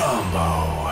Combo.